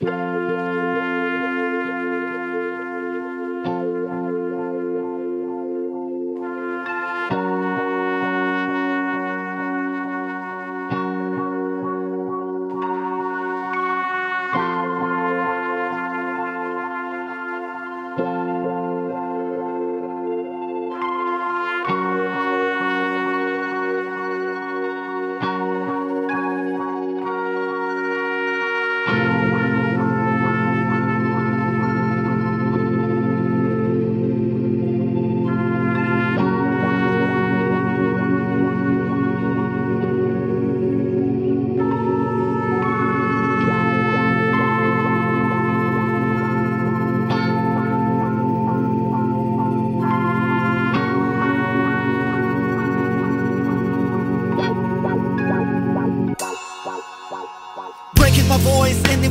Breaking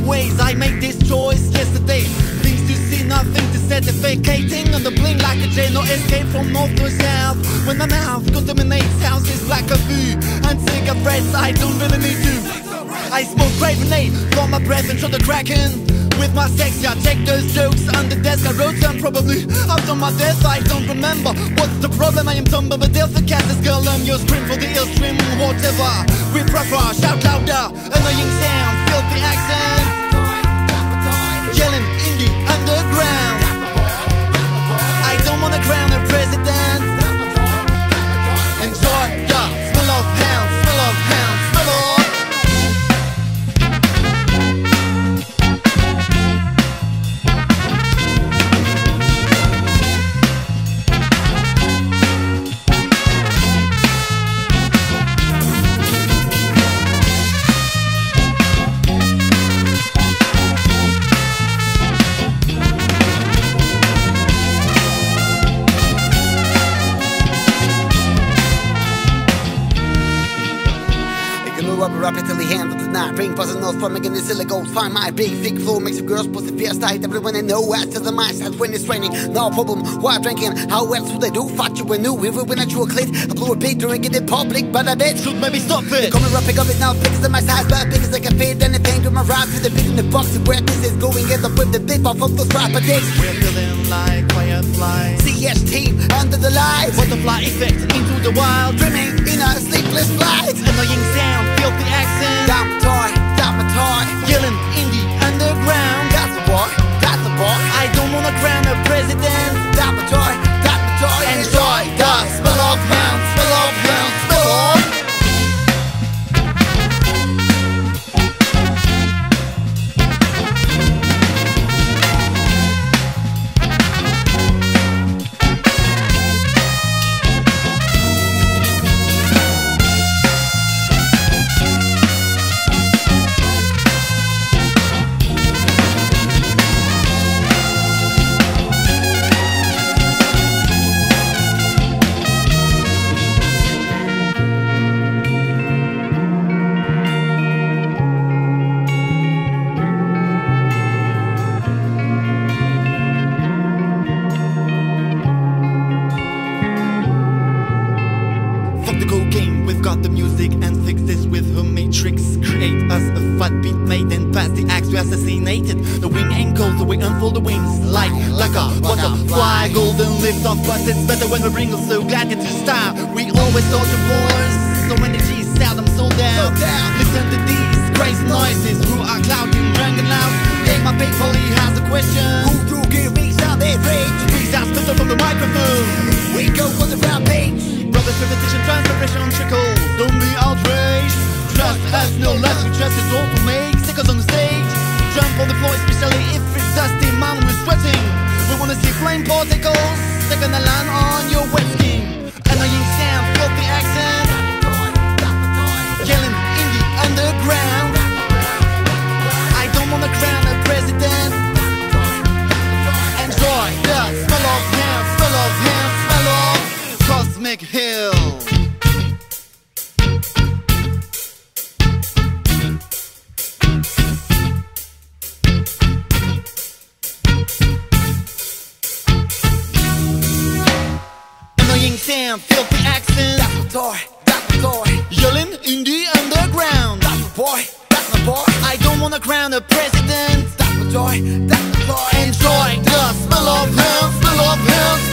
anyways, I made this choice yesterday. Things to see, nothing to say, defecating on the blink like a a J, no escape from north to south. When my mouth contaminates houses like a view, and cigarettes, I don't really need to. I smoke Craven A, blow my breath and the kraken. With my sex, yeah, check those jokes on the desk. I wrote them probably after my death. I don't remember what's the problem. I am dumb, but there's the cat, this girl, I'm your scream for the ill stream, whatever. We prefer, shout louder, annoying sound, filthy accent. Yelling of the night Bring buzzing nose from again this gold Find my big thick flow makes the girls pussy fierce tight Everyone they know as to the mindset when it's raining No problem, why drinking? How else would they do? Fuck you when new, even when I drew a clit I blew a big drink in public, but I bet Should maybe stop it. Coming up, pick up it now, big as my size, but big as I can fit anything. With my rhyme to the beat in the box, where this is going, end up with the big off of those rapper dicks. We're feeling like fireflies. CS team under the lights, Butterfly effect into the wild. dreaming in a sleepless flight. Annoying sound, filthy accent. Got the music and fix this with her matrix. Create us a fat beat made and pass the axe to assassinated. The wing cold, so we unfold the wings like like a butterfly. Golden lift off, but it's better when we bring us so glad it's your style. We always thought the wars, so many G's seldom sold down. Listen to these crazy noises, who are clouding, drunken loud. Hey, my people, he has a question. Who do give me some rage? Please ask Mr. from the microphone. We go on the rampage. Brothers, repetition, transformation, trickle. No less. We is all to make. Stickers on the stage. Jump on the floor, especially if it's dusty. Man, we're sweating. We wanna see flame particles. Sticking the line on your wet skin. Annoying sound, filthy accent. Yelling in the underground. I don't wanna crown a president. Enjoy the smell of him, smell of him, smell of Cosmic Hill. Annoying filthy accent. That's my toy, that's my toy. Yelling in the underground. That's my boy, that's my boy. I don't wanna crown a president. enjoy, that's the floor. Enjoy the smell of him, smell of